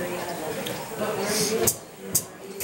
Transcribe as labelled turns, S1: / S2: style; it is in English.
S1: But area.